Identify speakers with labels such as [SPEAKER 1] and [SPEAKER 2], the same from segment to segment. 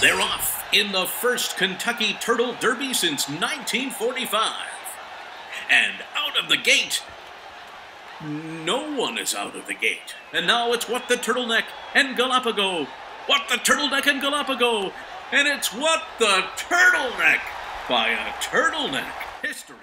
[SPEAKER 1] They're off in the first Kentucky Turtle Derby since 1945. And out of the gate, no one is out of the gate. And now it's what the turtleneck and Galapago. What the turtleneck and Galapago. And it's what the turtleneck by a turtleneck. History.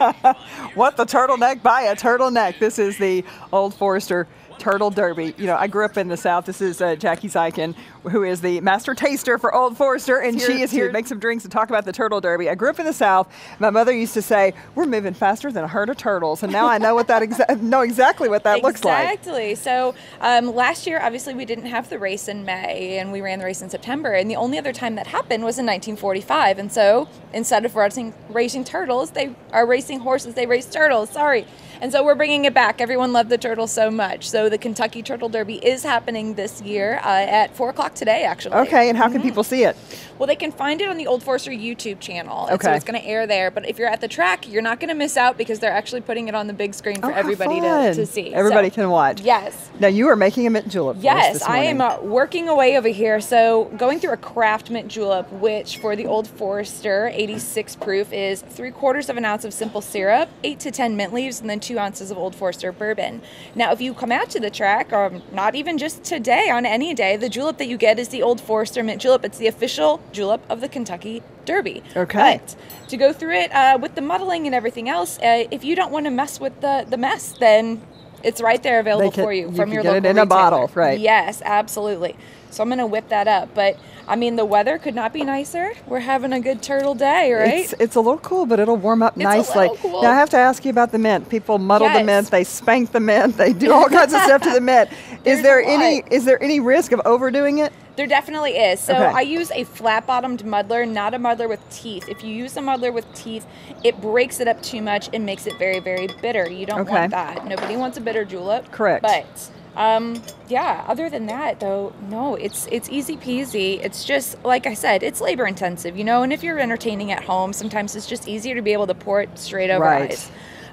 [SPEAKER 2] What the turtleneck by a turtleneck. This is the Old Forester Turtle Derby. You know, I grew up in the South. This is uh, Jackie Zykan, who is the master taster for Old Forester, and she is here to make some drinks and talk about the Turtle Derby. I grew up in the South. My mother used to say, "We're moving faster than a herd of turtles," and now I know what that exa- know exactly what that looks like.
[SPEAKER 3] Exactly. So um, last year, obviously, we didn't have the race in May, and we ran the race in September. And the only other time that happened was in 1945. And so instead of racing racing turtles, they are racing horses. They race turtles. Sorry. And so we're bringing it back. Everyone loved the turtle so much. So the Kentucky Turtle Derby is happening this year uh, at four o'clock today, actually.
[SPEAKER 2] Okay, and how can people see it?
[SPEAKER 3] Well, they can find it on the Old Forester YouTube channel. And so it's going to air there. But if you're at the track, you're not going to miss out because they're actually putting it on the big screen for
[SPEAKER 2] Oh,
[SPEAKER 3] everybody to, to see.
[SPEAKER 2] Everybody
[SPEAKER 3] So-
[SPEAKER 2] can watch.
[SPEAKER 3] Yes.
[SPEAKER 2] Now you are making a mint julep.
[SPEAKER 3] Yes,
[SPEAKER 2] this
[SPEAKER 3] I am uh, working away over here. So, going through a craft mint julep, which for the Old Forester 86 proof is three quarters of an ounce of simple syrup, eight to 10 mint leaves, and then two ounces of Old Forester bourbon. Now, if you come out to the track, or not even just today, on any day, the julep that you get is the Old Forester mint julep. It's the official julep of the Kentucky Derby.
[SPEAKER 2] Okay.
[SPEAKER 3] But to go through it uh, with the muddling and everything else, uh, if you don't want to mess with the, the mess, then it's right there available
[SPEAKER 2] can-
[SPEAKER 3] for you
[SPEAKER 2] you
[SPEAKER 3] from
[SPEAKER 2] can
[SPEAKER 3] your
[SPEAKER 2] get it
[SPEAKER 3] local
[SPEAKER 2] in a bottle, right.
[SPEAKER 3] Yes, absolutely. So I'm gonna whip that up. But I mean, the weather could not be nicer. We're having a good turtle day, right?
[SPEAKER 2] It's, it's a little cool, but it'll warm up
[SPEAKER 3] It's a
[SPEAKER 2] nicely.
[SPEAKER 3] cool.
[SPEAKER 2] Now I have to ask you about the mint. People muddle the mint, they spank the mint, they do all kinds of stuff to the mint. Is there any is there any risk of overdoing it?
[SPEAKER 3] There definitely is. So
[SPEAKER 2] Okay.
[SPEAKER 3] I use a flat-bottomed muddler, not a muddler with teeth. If you use a muddler with teeth, it breaks it up too much and makes it very, very bitter. You don't
[SPEAKER 2] Okay.
[SPEAKER 3] want that. Nobody wants a bitter julep.
[SPEAKER 2] Correct.
[SPEAKER 3] But um, yeah, other than that, though, no, it's it's easy peasy. It's just like I said, it's labor intensive, you know. And if you're entertaining at home, sometimes it's just easier to be able to pour it straight over
[SPEAKER 2] Right.
[SPEAKER 3] ice.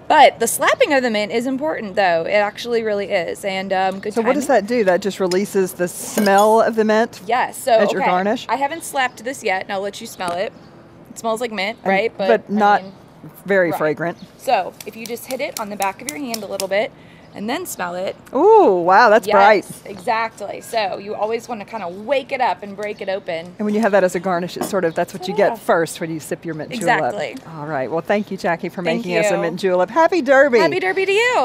[SPEAKER 3] But the slapping of the mint is important, though. It actually really is. And um, good
[SPEAKER 2] So what does that do? That just releases the smell of the mint?
[SPEAKER 3] Yes. So
[SPEAKER 2] As your garnish?
[SPEAKER 3] I haven't slapped this yet, and I'll let you smell it. It smells like mint, right?
[SPEAKER 2] But,
[SPEAKER 3] I
[SPEAKER 2] not
[SPEAKER 3] mean-
[SPEAKER 2] very
[SPEAKER 3] right.
[SPEAKER 2] fragrant.
[SPEAKER 3] so if you just hit it on the back of your hand a little bit, and then smell it.
[SPEAKER 2] Ooh, wow, that's bright.
[SPEAKER 3] exactly. So you always want to kind of wake it up and break it open.
[SPEAKER 2] And when you have that as a garnish, it's sort of that's what you
[SPEAKER 3] Yeah.
[SPEAKER 2] get first when you sip your mint
[SPEAKER 3] Exactly.
[SPEAKER 2] julep. Exactly. All right. Well, thank you, Jackie, for
[SPEAKER 3] Thank
[SPEAKER 2] making us a mint julep. Happy Derby.
[SPEAKER 3] Happy Derby to you.